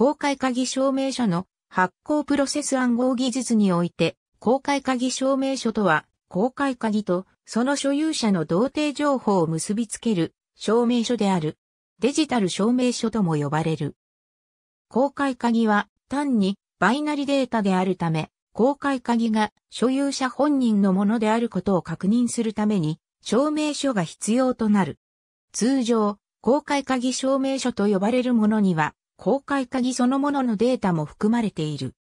公開鍵証明書の発行プロセス暗号技術において、公開鍵証明書とは、公開鍵とその所有者の同定情報を結びつける証明書である。デジタル証明書とも呼ばれる。公開鍵は単にバイナリデータであるため、公開鍵が所有者本人のものであることを確認するために証明書が必要となる。通常、公開鍵証明書と呼ばれるものには、公開鍵そのもののデータも含まれている。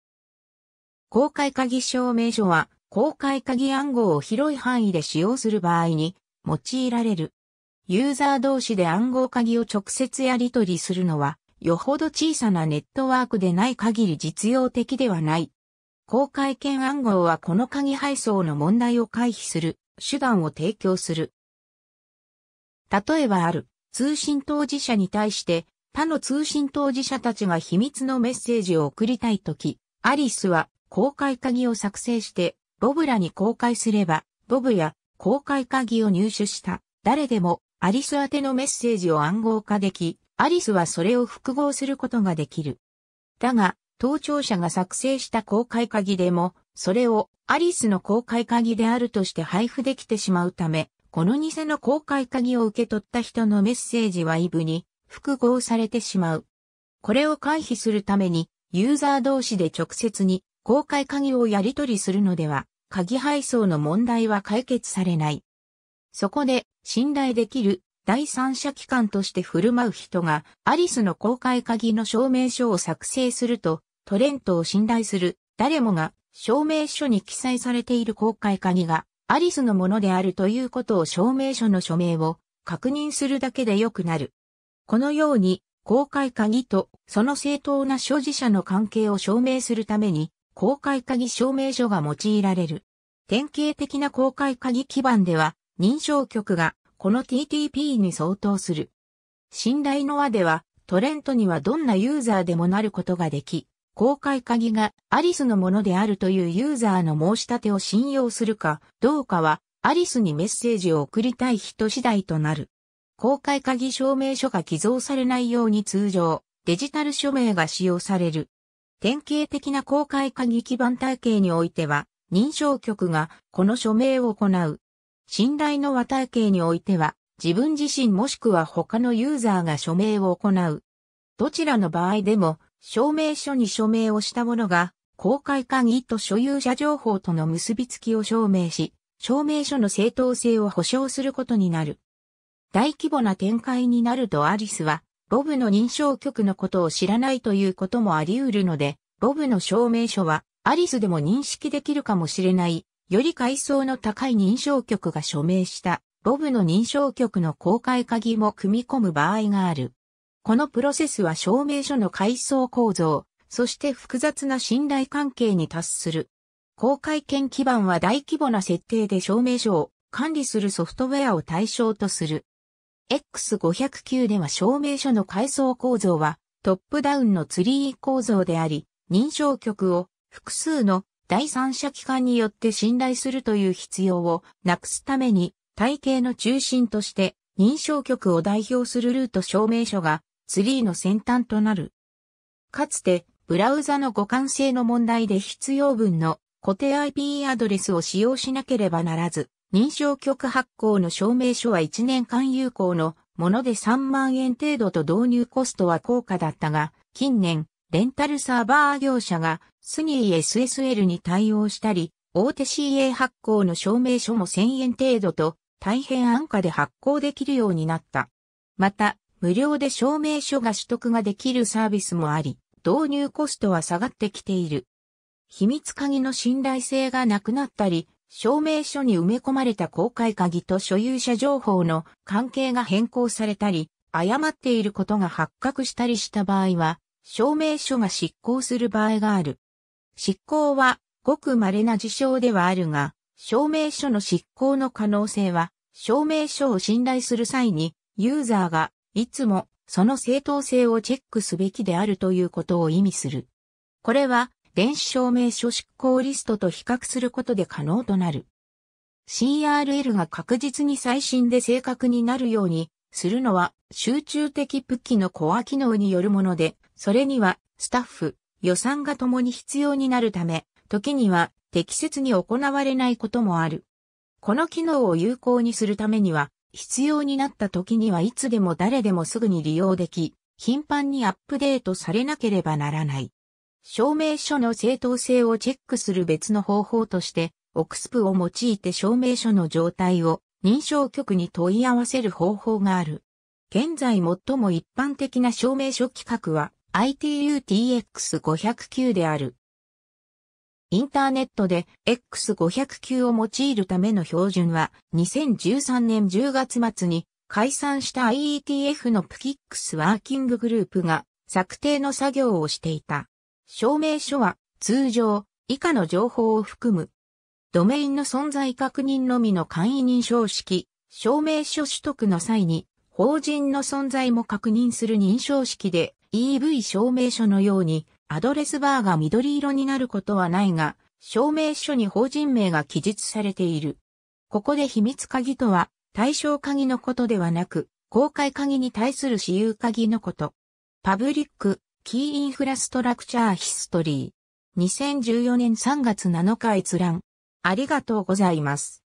公開鍵証明書は、公開鍵暗号を広い範囲で使用する場合に用いられる。ユーザー同士で暗号鍵を直接やり取りするのは、よほど小さなネットワークでない限り実用的ではない。公開権暗号はこの鍵配送の問題を回避する手段を提供する。例えばある通信当事者に対して他の通信当事者たちが秘密のメッセージを送りたいとき、アリスは公開鍵を作成してボブらに公開すれば、ボブや公開鍵を入手した誰でもアリス宛てのメッセージを暗号化でき、アリスはそれを複合することができる。だが、盗聴者が作成した公開鍵でも、それをアリスの公開鍵であるとして配布できてしまうため、この偽の公開鍵を受け取った人のメッセージはイブに複合されてしまう。これを回避するために、ユーザー同士で直接に公開鍵をやり取りするのでは、鍵配送の問題は解決されない。そこで、信頼できる第三者機関として振る舞う人が、アリスの公開鍵の証明書を作成すると、トレントを信頼する誰もが証明書に記載されている公開鍵がアリスのものであるということを証明書の署名を確認するだけでよくなる。このように公開鍵とその正当な所持者の関係を証明するために公開鍵証明書が用いられる。典型的な公開鍵基盤では認証局がこの TTP に相当する。信頼の輪ではトレントにはどんなユーザーでもなることができ、公開鍵がアリスのものであるというユーザーの申し立てを信用するかどうかはアリスにメッセージを送りたい人次第となる。公開鍵証明書が寄贈されないように通常デジタル署名が使用される。典型的な公開鍵基盤体系においては認証局がこの署名を行う。信頼の和体系においては自分自身もしくは他のユーザーが署名を行う。どちらの場合でも証明書に署名をした者が、公開鍵と所有者情報との結びつきを証明し、証明書の正当性を保証することになる。大規模な展開になるとアリスは、ボブの認証局のことを知らないということもあり得るので、ボブの証明書は、アリスでも認識できるかもしれない、より階層の高い認証局が署名した、ボブの認証局の公開鍵も組み込む場合がある。このプロセスは証明書の階層構造、そして複雑な信頼関係に達する。公開権基盤は大規模な設定で証明書を管理するソフトウェアを対象とする。X509 では証明書の階層構造はトップダウンのツリー構造であり、認証局を複数の第三者機関によって信頼するという必要をなくすために体系の中心として認証局を代表するルート証明書がツリーの先端となる。かつて、ブラウザの互換性の問題で必要分の固定 IP アドレスを使用しなければならず、認証局発行の証明書は1年間有効のもので3万円程度と導入コストは高価だったが、近年、レンタルサーバー業者がスニー SSL に対応したり、大手 CA 発行の証明書も1000円程度と大変安価で発行できるようになった。また、無料で証明書が取得ができるサービスもあり、導入コストは下がってきている。秘密鍵の信頼性がなくなったり、証明書に埋め込まれた公開鍵と所有者情報の関係が変更されたり、誤っていることが発覚したりした場合は、証明書が執行する場合がある。執行はごく稀な事象ではあるが、証明書の執行の可能性は、証明書を信頼する際に、ユーザーがいつもその正当性をチェックすべきであるということを意味する。これは電子証明書執行リストと比較することで可能となる。CRL が確実に最新で正確になるようにするのは集中的プッキのコア機能によるもので、それには、スタッフ、予算が共に必要になるため、時には適切に行われないこともある。この機能を有効にするためには、必要になった時にはいつでも誰でもすぐに利用でき、頻繁にアップデートされなければならない。証明書の正当性をチェックする別の方法として、オクスプを用いて証明書の状態を認証局に問い合わせる方法がある。現在最も一般的な証明書規格は ITU-TX509 である。インターネットで X509 を用いるための標準は2013年10月末に解散した IETF の PKIX ワーキンググループが策定の作業をしていた。証明書は通常以下の情報を含む。ドメインの存在確認のみの簡易認証式、証明書取得の際に法人の存在も確認する認証式で EV 証明書のようにアドレスバーが緑色になることはないが、証明書に法人名が記述されている。ここで秘密鍵とは対象鍵のことではなく、公開鍵に対する私有鍵のこと。パブリック、キーインフラストラクチャーヒストリー。2014年3月7日閲覧。ありがとうございます。